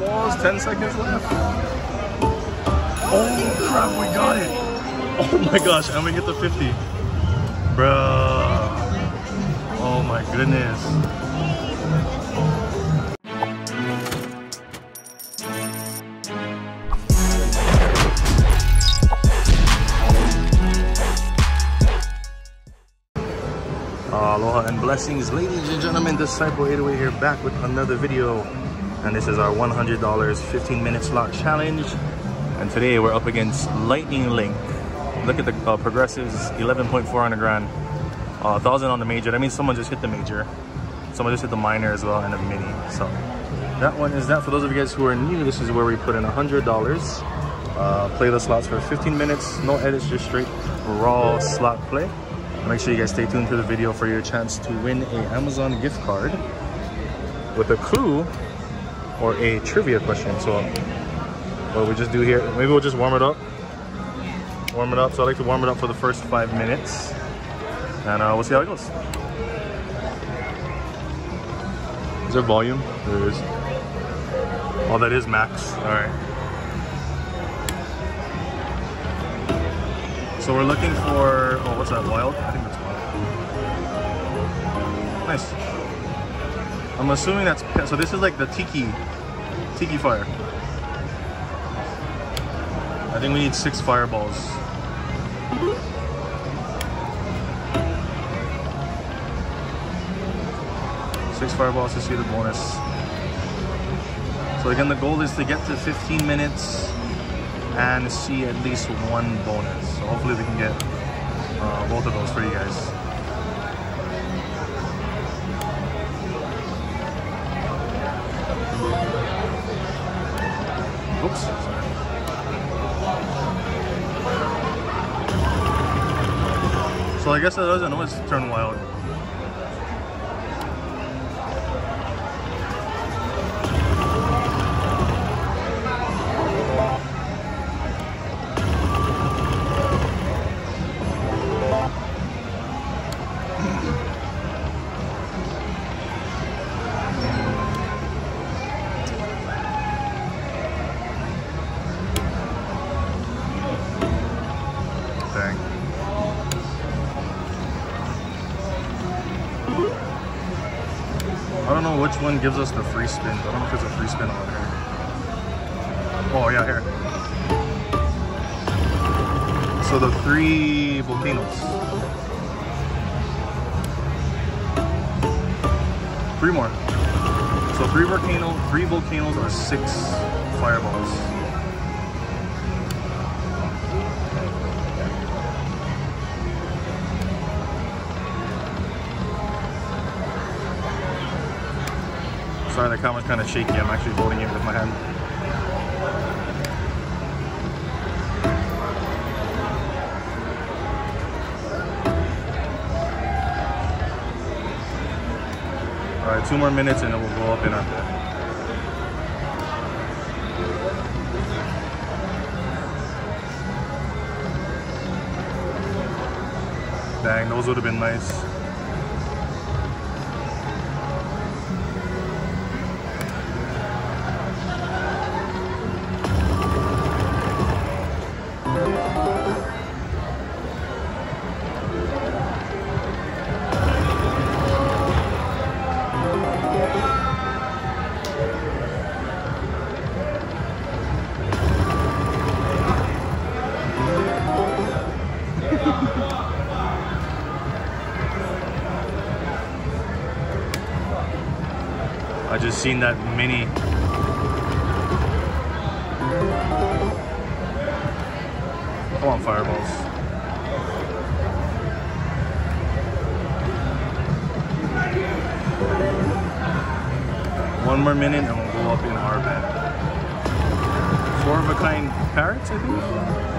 balls, 10 seconds left. Oh crap, we got it. Oh my gosh, and we hit the 50. Bruh. Oh my goodness. Aloha and blessings, ladies and gentlemen. Disciple 808 here, back with another video. And this is our $100 15 minute slot challenge. And today we're up against Lightning Link. Look at the uh, progressives 11.4 on the grand, uh, 1,000 on the major. That means someone just hit the major. Someone just hit the minor as well and a mini. So that one is that. For those of you guys who are new, this is where we put in $100. Uh, play the slots for 15 minutes, no edits, just straight raw slot play. Make sure you guys stay tuned to the video for your chance to win a Amazon gift card with a clue or a trivia question. So what we just do here, maybe we'll just warm it up. Warm it up. So I like to warm it up for the first five minutes. And uh, we'll see how it goes. Is there volume? There is. Oh, that is max. All right. So we're looking for, oh, what's that, wild? I think that's wild. Nice. I'm assuming that's, so this is like the tiki, tiki fire. I think we need six fireballs. Six fireballs to see the bonus. So again, the goal is to get to 15 minutes and see at least one bonus. So hopefully we can get uh, both of those for you guys. So I guess it doesn't always turn wild. Which one gives us the free spins. I don't know if there's a free spin on here. Oh yeah, here. So the three volcanoes. Three more. So three volcano, three volcanoes are six fireballs. Sorry, the camera's kind of shaky. I'm actually holding it with my hand. All right, two more minutes and it will go up in our bed. Dang, those would have been nice. I just seen that mini. Come on, fireballs. One more minute and we'll go up in our bed. Four of a kind parrots, I think.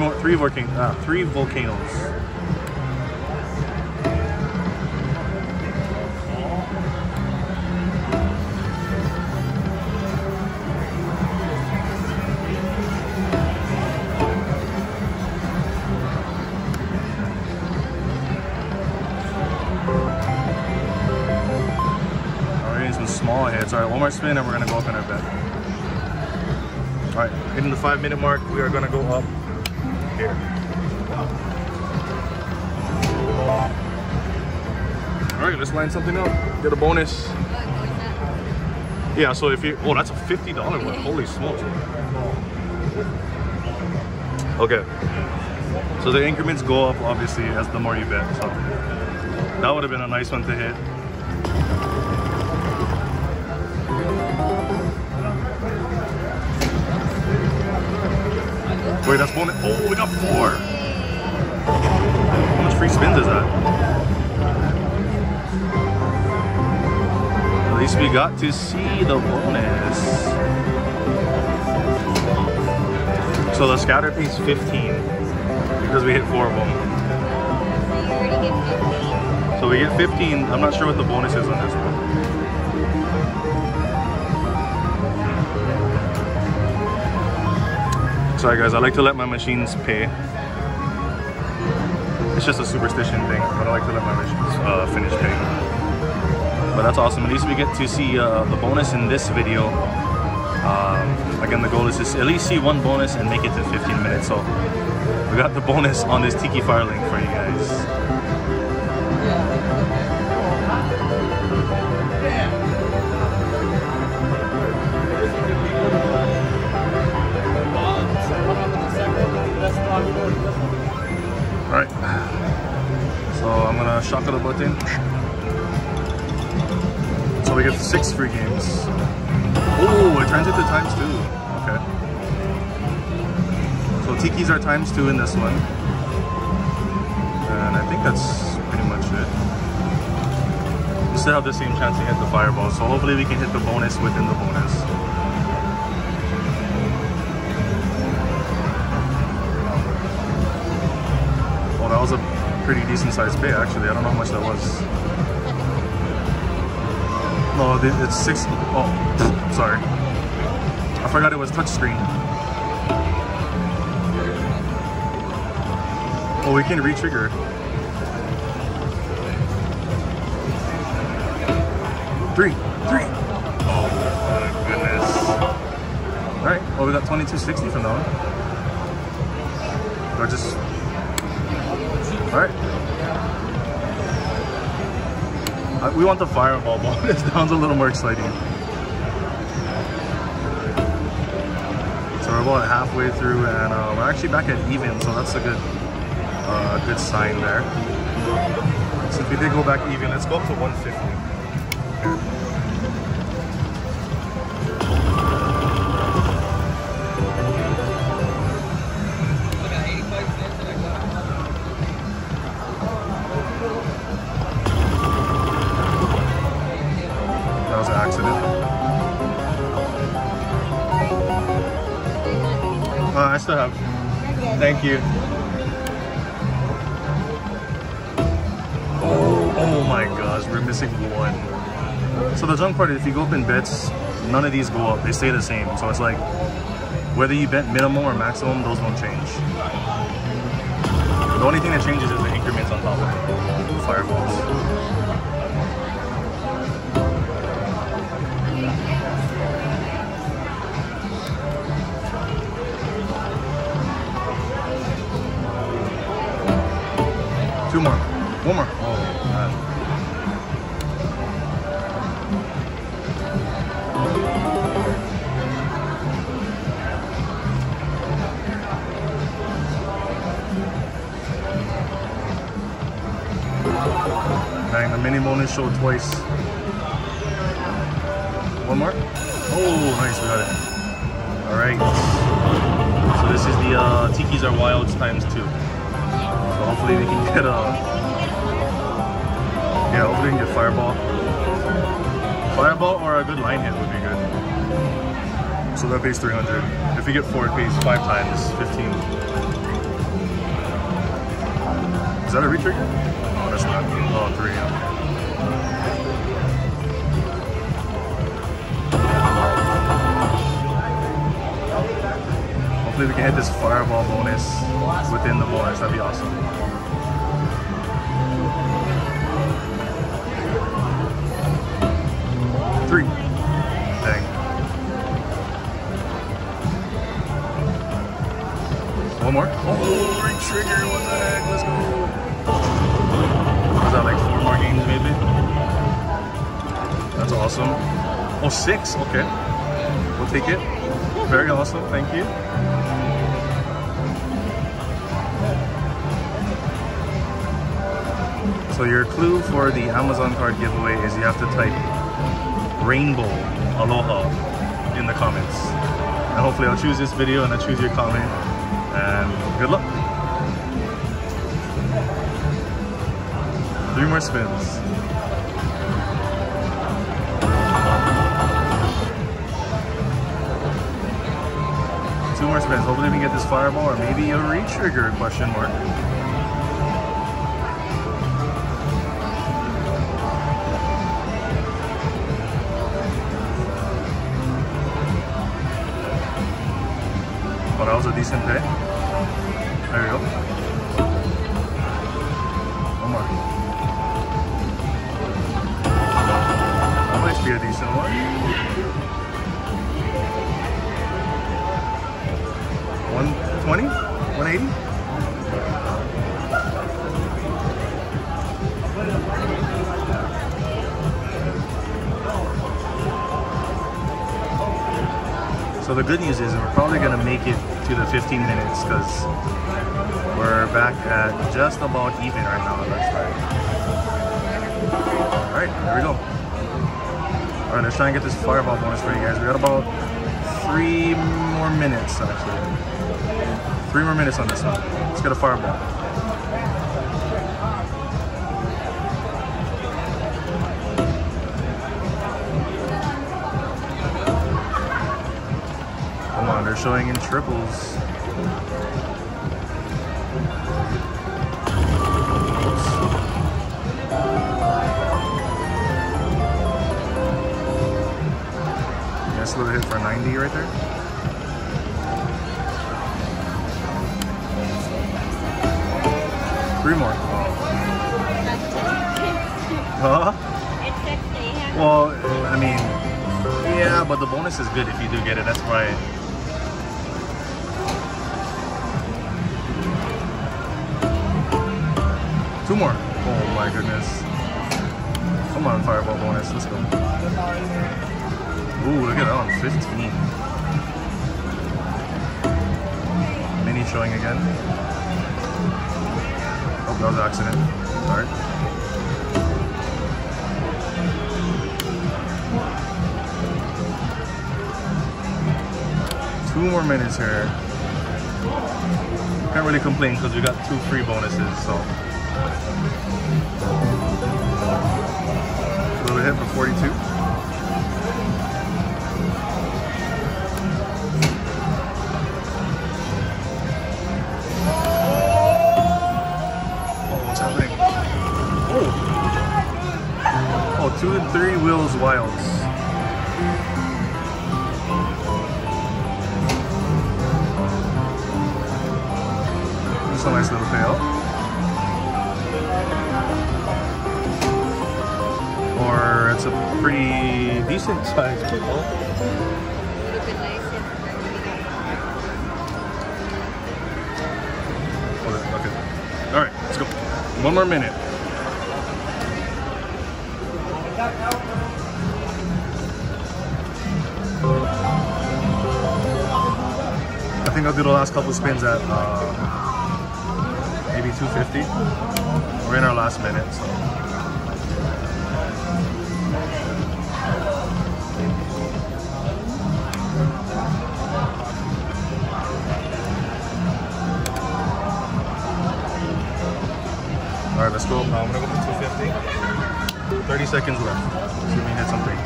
more, three volcanoes. Uh, three volcanoes. Oh, All right, one more spin and we're gonna go up in our bed. All right, hitting the five minute mark. We are gonna go up all right, let's line something up. Get a bonus. Yeah, so if you, oh, that's a $50 one. Holy smokes. Okay. So the increments go up, obviously, as the more you bet. So that would have been a nice one to hit. Wait, that's bonus. Oh, we got four. How much free spins is that? At least we got to see the bonus. So the scatter pays 15 because we hit four of them. So we get 15. I'm not sure what the bonus is on this one. Sorry guys, I like to let my machines pay. It's just a superstition thing, but I like to let my machines uh, finish paying. But that's awesome. At least we get to see uh, the bonus in this video. Um, again, the goal is to at least see one bonus and make it to 15 minutes. So we got the bonus on this Tiki Fire link for you guys. Shock the button. So we get six free games. Oh, it turns into times two. Okay. So Tiki's are times two in this one. And I think that's pretty much it. We still have the same chance to hit the fireball, so hopefully we can hit the bonus within the bonus. Pretty decent sized pay actually. I don't know how much that was. No, it's six. Oh, sorry. I forgot it was touchscreen. Oh, we can re-trigger. Three, three. Oh goodness. All right, well we got 2260 from that one. I just all right. Uh, we want the fireball ball. This sounds a little more exciting. So we're about halfway through and uh, we're actually back at even, so that's a good uh, good sign there. So if we did go back even, let's go up to 150. still have. Thank you. Oh, oh my gosh, we're missing one. So the junk part, is if you go up in bets, none of these go up. They stay the same. So it's like, whether you bet minimum or maximum, those don't change. The only thing that changes is the increments on top of the fireballs. More. Oh, man. Dang, the mini bonus showed twice. One more? Oh, nice, we got it. All right. So this is the uh, Tiki's are Wilds times two So hopefully we can get a uh, yeah hopefully we get fireball fireball or a good line hit would be good so that pays 300 if we get four it pays five times 15 is that a retrigger oh that's not oh three. Hopefully we can hit this fireball bonus within the bonus. That'd be awesome. Glory trigger, what the heck, let's go. Was that like four more games maybe? That's awesome. Oh, six, okay. We'll take it. Very awesome, thank you. So your clue for the Amazon card giveaway is you have to type rainbow aloha in the comments. And hopefully I'll choose this video and I'll choose your comment and good luck. Three more spins. Two more spins. Hopefully we can get this fireball or maybe a re-trigger question mark. So the good news is we're probably going to make it to the 15 minutes because we're back at just about even right now, it looks like. All right, there we go. All right, let's try and get this fireball bonus for you guys. We got about three more minutes, actually. Three more minutes on this one. Let's get a fireball. Showing in triples. Nice little hit for 90 right there. Three more. Huh? Well, I mean, yeah, but the bonus is good if you do get it. That's why. Two more. Oh my goodness. Come on, fireball bonus. Let's go. Ooh, look at that one. 15. Mini showing again. Oh, that was an accident. Sorry. Two more minutes here. Can't really complain because we got two free bonuses, so. A little hit for 42. Oh, what's happening? Oh! Oh, two and three wheels wilds. That's a nice little payout. Or it's a pretty decent sized okay. All right, let's go. One more minute. I think I'll do the last couple spins at uh, maybe 250. We're in our last minute, so. Let's go. I'm gonna go for 250. 30 seconds left. See if we hit something.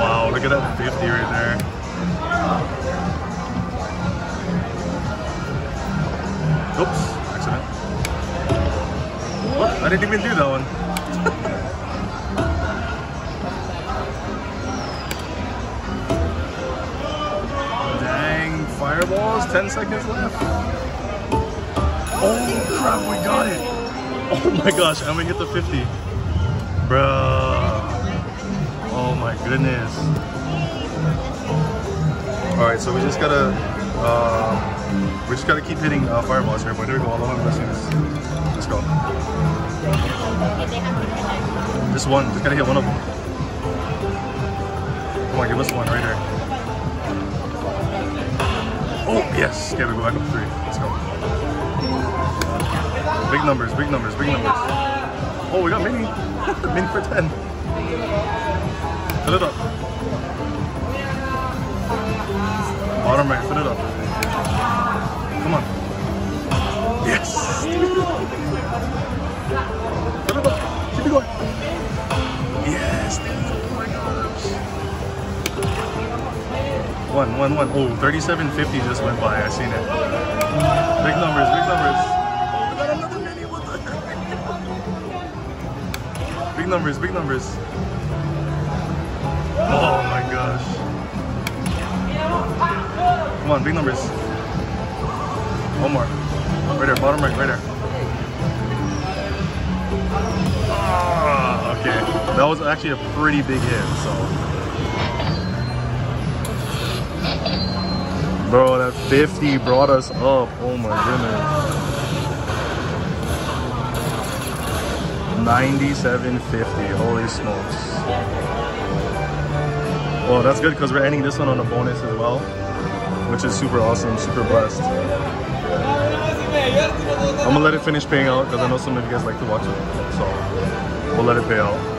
Wow, look at that 50 right there. Oops, accident. What? I didn't even do that one. Fireballs, 10 seconds left. Oh crap, we got it. Oh my gosh, I'm gonna get the 50. Bruh. Oh my goodness. All right, so we just gotta, uh, We just gotta keep hitting uh, fireballs here, but here we go. Aloha and blessings. Let's go. Just one. Just gotta hit one of them. Come on, give us one right here. Oh, yes. Okay, we go back up three. Let's go. Big numbers, big numbers, big numbers. Oh, we got mini. mini for 10. Fill it up. Bottom right, fill it up. Come on. Yes. fill it up. Keep it going. Yes. One, one, one. Oh, 3750 just went by. I seen it. Big numbers, big numbers. Oh, we got another mini. What the heck? Big numbers, big numbers. Oh my gosh. Come on, big numbers. One more. Right there, bottom right, right there. Ah, okay. That was actually a pretty big hit, so. Bro, that 50 brought us up. Oh my goodness. 97.50. Holy smokes. Well, that's good because we're ending this one on a bonus as well, which is super awesome, super blessed. I'm gonna let it finish paying out because I know some of you guys like to watch it, so we'll let it pay out.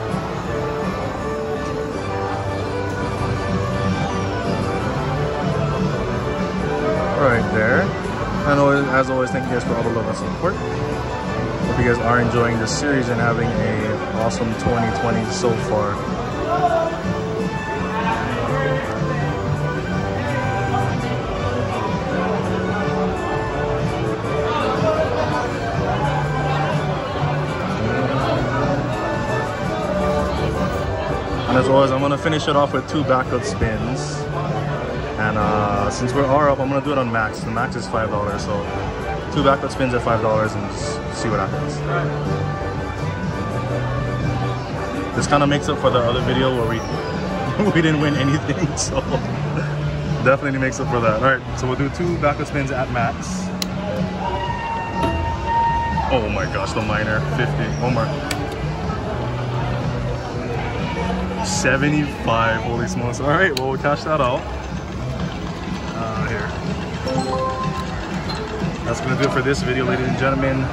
Right there. And as always, thank you guys for all the love and support. Hope you guys are enjoying this series and having a awesome 2020 so far. And as always, I'm gonna finish it off with two backup spins. And uh, since we are up, I'm gonna do it on max. The max is five dollars, so two backup spins at five dollars and just see what happens. This kind of makes up for the other video where we we didn't win anything, so definitely makes up for that. All right, so we'll do two backup spins at max. Oh my gosh, the minor 50. One more. 75. Holy smokes. All right, well, we'll cash that out. That's gonna do it for this video, ladies and gentlemen.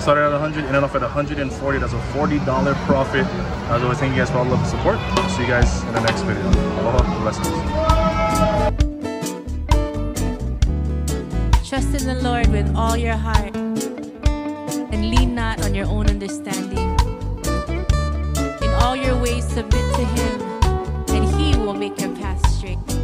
Started at 100, ended off at 140. That's a $40 profit. As always, thank you guys for all the love and support. See you guys in the next video. Aloha, blessings. Trust in the Lord with all your heart and lean not on your own understanding. In all your ways, submit to Him, and He will make your path straight.